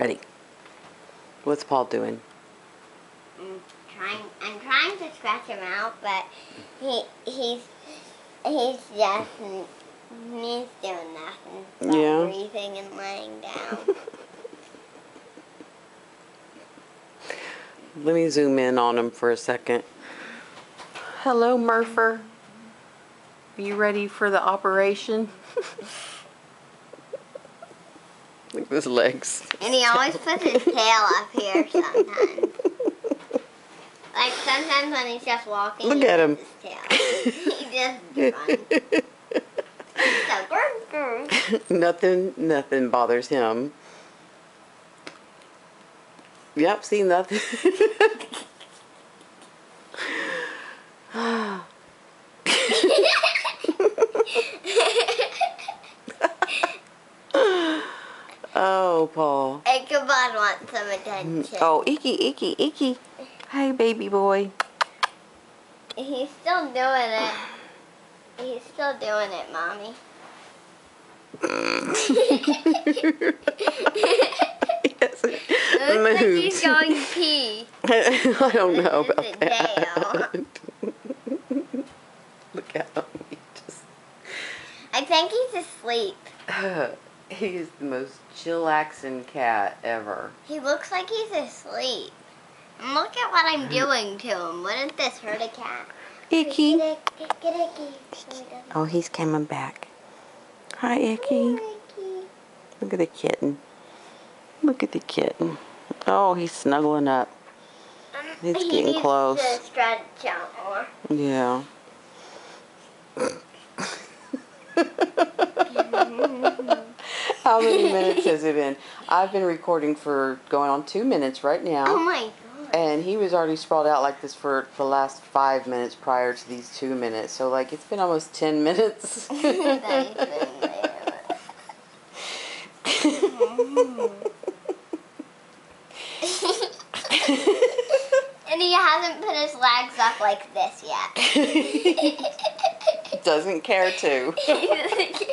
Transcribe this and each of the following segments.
Ready. What's Paul doing? I'm trying. I'm trying to scratch him out, but he he's he's just he's doing nothing. but Yeah. Breathing and laying down. Let me zoom in on him for a second. Hello, Murpher. Are you ready for the operation? Look at his legs. and he always puts his tail up here sometimes. Like sometimes when he's just walking. Look at him. His tail. he just runs. so grr, grr. nothing, nothing bothers him. Yep, see nothing. oh, Paul. Ichabod wants some attention. Mm. Oh, icky, icky, icky. Hey, baby boy. He's still doing it. He's still doing it, mommy. yes, looks like he's going pee. I don't know This about that. Look at him. He just. I think he's asleep. He is the most chillaxing cat ever. He looks like he's asleep. And look at what I'm doing to him. Wouldn't this hurt a cat? Icky. Get get, get Icky. So he Oh, he's coming back. Hi, Icky. Icky. Look at the kitten. Look at the kitten. Oh, he's snuggling up. Um, he's He getting close. To stretch out more. Yeah. How many minutes has it been? I've been recording for going on two minutes right now. Oh my god. And he was already sprawled out like this for the last five minutes prior to these two minutes. So, like, it's been almost 10 minutes. That he's been there. and he hasn't put his legs up like this yet. Doesn't care to.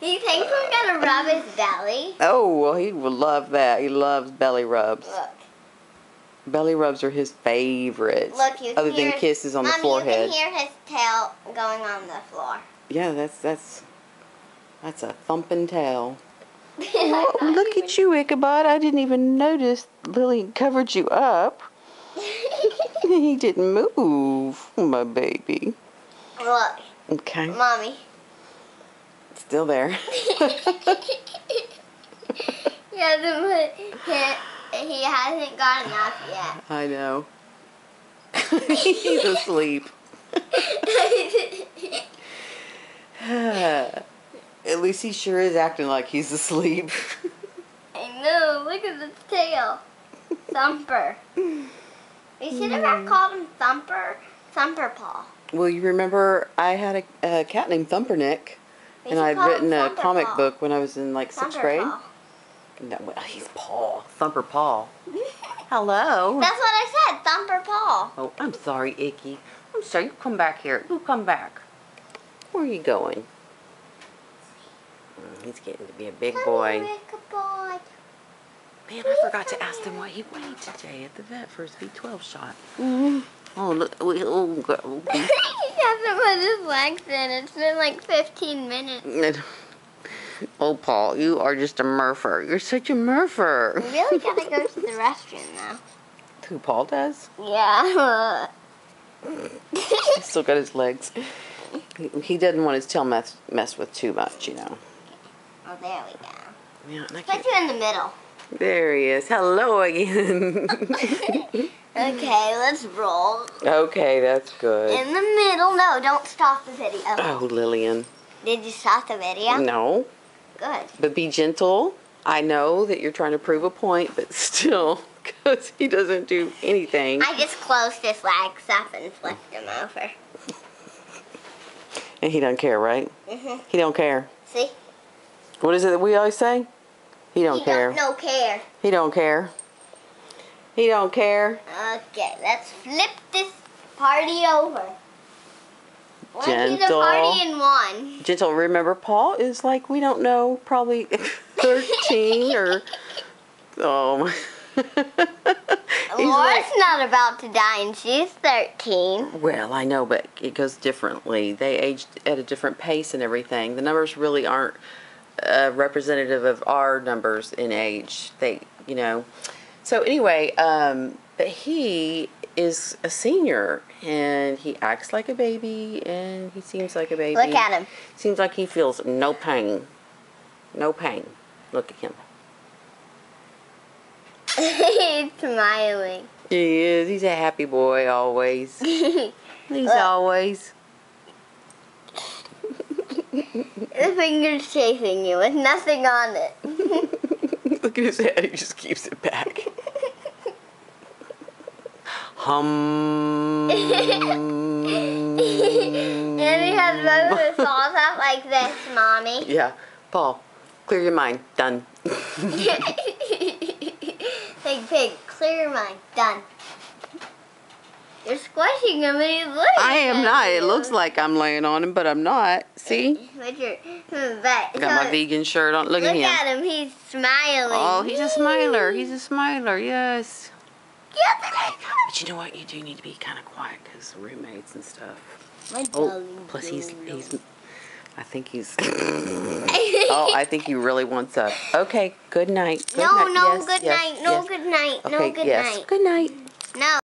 he thinks we're gonna rub his belly. Oh, well, he would love that. He loves belly rubs. Look, Belly rubs are his favorite. look, you Other than kisses on the forehead. You can hear his tail going on the floor. Yeah, that's that's that's a thumping tail. Oh, look at you, Ichabod. I didn't even notice Lily covered you up. he didn't move, my baby. Look, Okay, mommy. Still there. He hasn't put, he, he hasn't gotten up yet. I know. He's asleep. At least he sure is acting like he's asleep. I know. Look at the tail. Thumper. We should have hmm. called him Thumper. Thumper Paw. well, you remember I had a, a cat named Thumpernick, and I'd written a comic book when I was in like sixth Thumper grade. No, he's Paul. Thumper Paul. Hello. That's what I said. Thumper Paul. Oh, I'm sorry, Icky. I'm sorry. You come back here. You come back. Where are you going? Mm, He's getting to be a big boy. Ichabod. Man, I forgot to ask him why he waited today at the vet for his B12 shot. Oh, look. we- Oh, go- he hasn't put his legs in. It's been like 15 minutes. oh, Paul, you are just a murfer. You're such a murfer. We really gotta go to the restroom now. Who, Paul does? Yeah. He's still got his legs. He, he doesn't want his tail mess, messed with too much, you know. oh, there we go. Yeah, and I Put you in the middle. There he is. Hello again. Okay, let's roll. okay, that's good. In the middle. No, don't stop the video. Oh, Lillian. Did you stop the video? No, Good. but be gentle. I know that you're trying to prove a point, but still, because he doesn't do anything. I just closed his legs up and flipped him over. And he doesn't care, right? Mhm. He don't care. See? What is it that we always say? He don't he care. Don't, no care. He don't care. He don't care. Okay, let's flip this party over. The Gentle. party in one. Gentle, remember, Paul is like, we don't know, probably 13 or oh Laura's like- not about to die, and she's 13. well i know but it goes differently they age at a different pace and everything the numbers really aren't uh, representative of our numbers in age they you know so anyway um but he is a senior and he acts like a baby and he seems like a baby Look at him. seems like he feels no pain no pain look at him He's smiling. He is. He's a happy boy always. He's Look. always. The finger's chasing you with nothing on it. Look at his head. He just keeps it back. Hum. And he has both of his paws out like this, Mommy. yeah. Paul, clear your mind. Done. Big pig, clear your mind. Done. You're squishing him and he's looking I am not. It looks like I'm laying on him, but I'm not. See? But Got my vegan shirt on. Look, Look at him. at him. He's smiling. Oh, he's a smiler. He's a smiler. Yes. Yes, But you know what? You do need to be kind of quiet because roommates and stuff. My Oh, plus he's he's. I think he's. oh, I think he really wants up. Okay. Good night. Good no, night. no, Yes, good yes, night. No, good night. Okay. no, good yes. night. Good night. No.